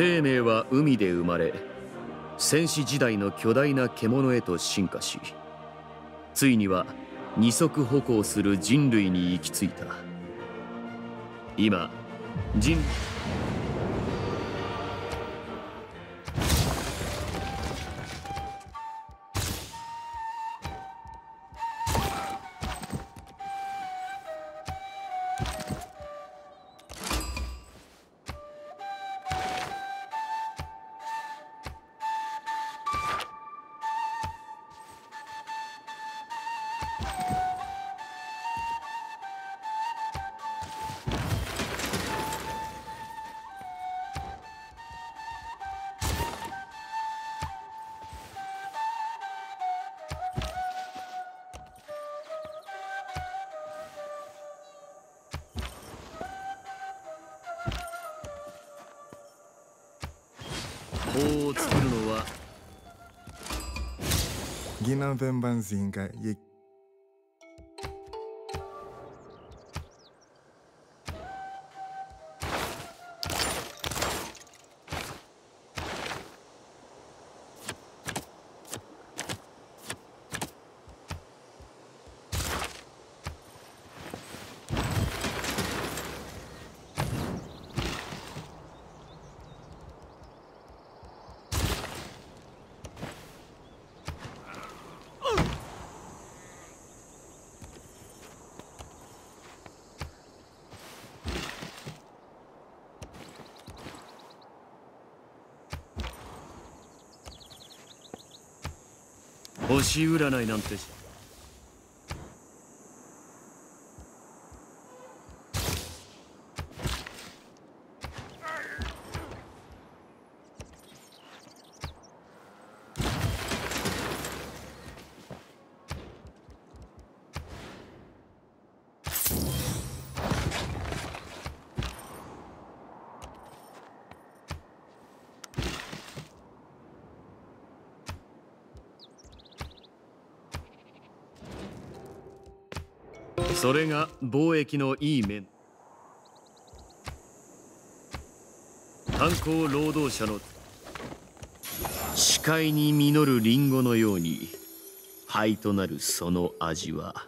生命は海で生まれ戦士時代の巨大な獣へと進化しついには二足歩行する人類に行き着いた。今人法を作るのは。が一星占いなんて。それが貿易のいい面。炭鉱労働者の視界に実るリンゴのように灰となるその味は。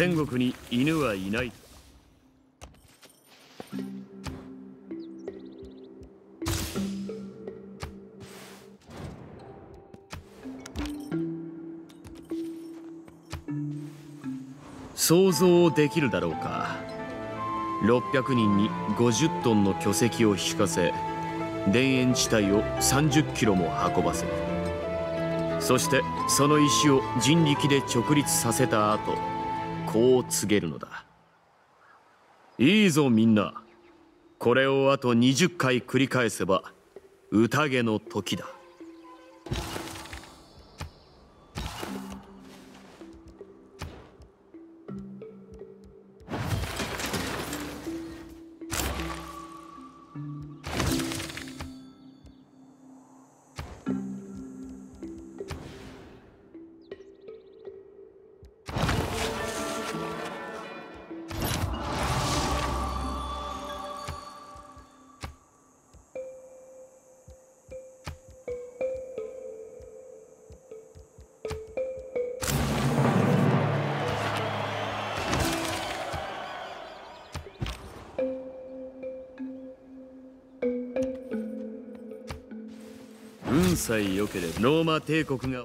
天国に犬はいない。想像できるだろうか。600人に50トンの巨石を引かせ田園地帯を30キロも運ばせ。そしてその石を人力で直立させた後こう告げるのだ。いいぞみんな。これをあと20回繰り返せば宴の時だ。運さえ良ければローマ帝国が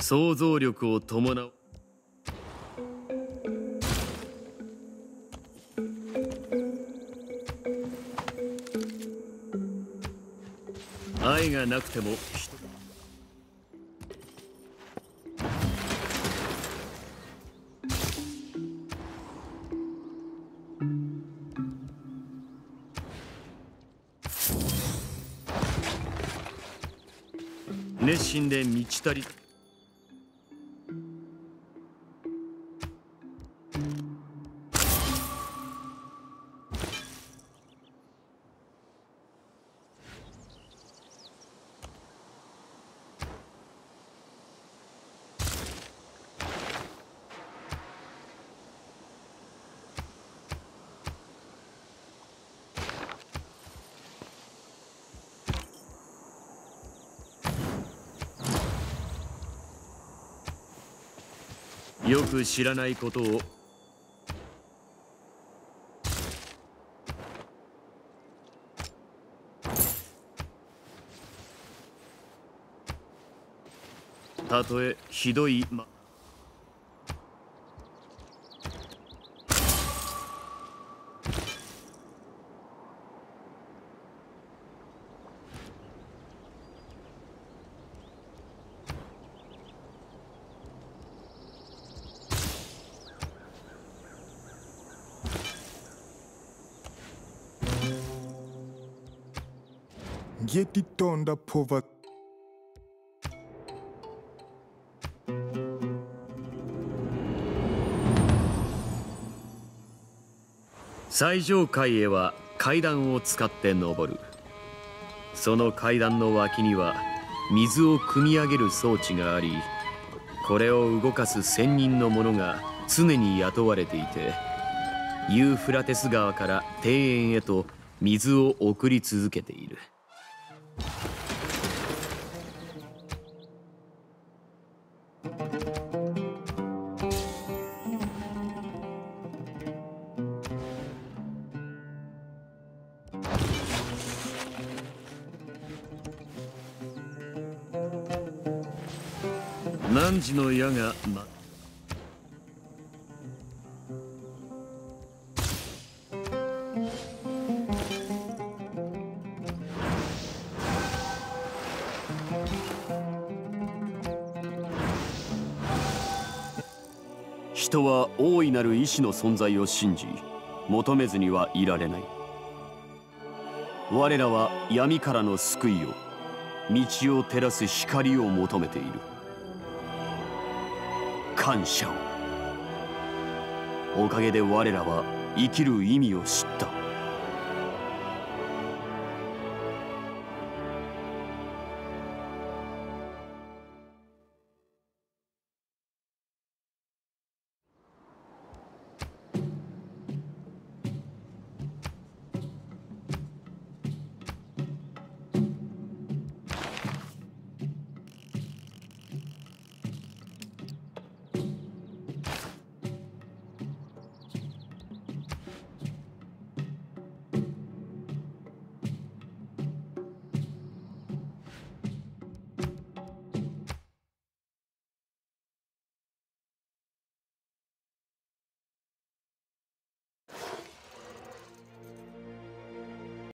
想像力を伴う愛がなくても人。熱心で満ち足りよく知らないことを。たとえひどい、まゲティトンダポバ最上階へは階段を使って登る。その階段の脇には水を汲み上げる装置がありこれを動かす専任の者が常に雇われていてユーフラテス川から庭園へと水を送り続けている。汝の矢が、ま、人は大いなる意志の存在を信じ求めずにはいられない。我らは闇からの救いを道を照らす光を求めている。感謝を。おかげで我らは生きる意味を知った。